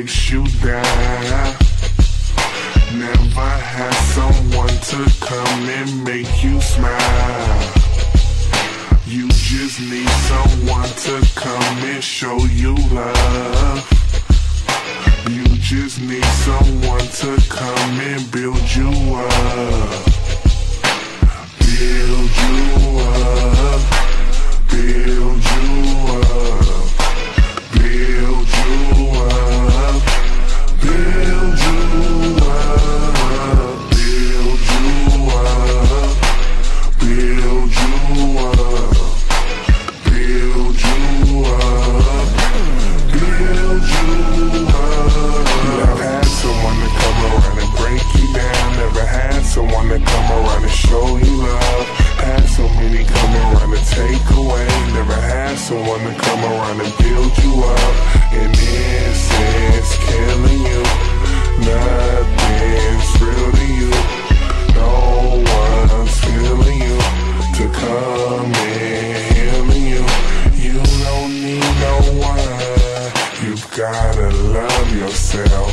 breaks you down. Never had someone to come and make you smile. You just need someone to come and show you love. You just need someone to come and build you up. Come around and build you up. And this is killing you. Nothing's real to you. No one's feeling you to come and healing you. You don't need no one. You've gotta love yourself.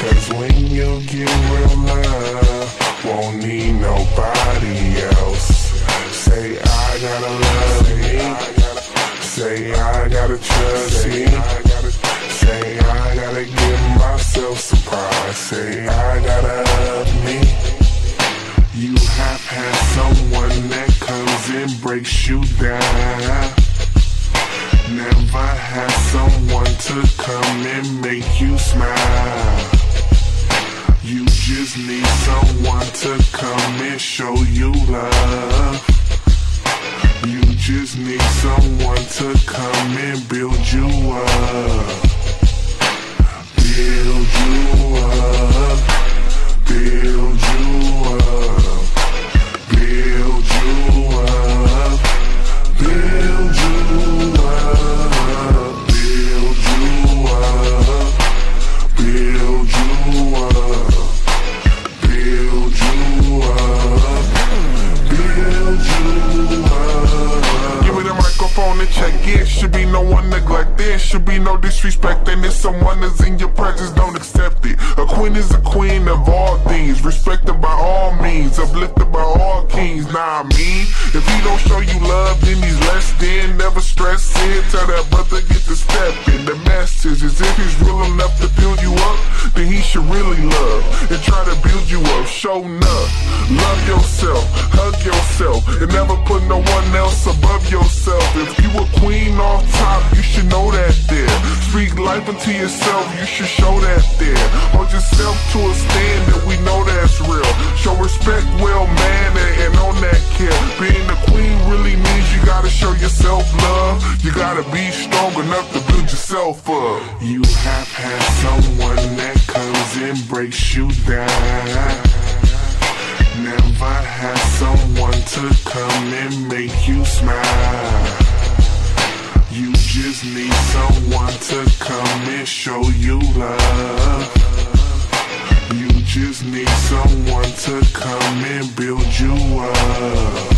Cause when you get real love, won't need nobody else. Say I gotta love me. Say I gotta trust me. Say I gotta give myself some pride. Say I gotta love me. You have had someone that comes and breaks you down. Never had someone to come and make you smile. You just need someone to come and show you love. Just need someone to come and build you up. Neglected. Should be no disrespect. And if someone is in your presence, don't accept it. A queen is a queen of all things. Respected by all means. Uplifted by all kings. Nah, I mean, if he don't show you love, then he's less than. Never stress it. Tell that brother get the step in. The message is if he's real enough to build you up, then he should really love and try to build you up. Show enough. Love yourself. Hug yourself. And never put no one else above yourself. If you a queen off top, you should know there. Into yourself, you should show that there. Hold yourself to a standard, we know that's real. Show respect, well manner, and on that care. Being the queen really means you gotta show yourself love. You gotta be strong enough to build yourself up. You have had someone that comes and breaks you down. Never had someone to come and make you smile. You just need someone to come and show you love. You just need someone to come and build you up.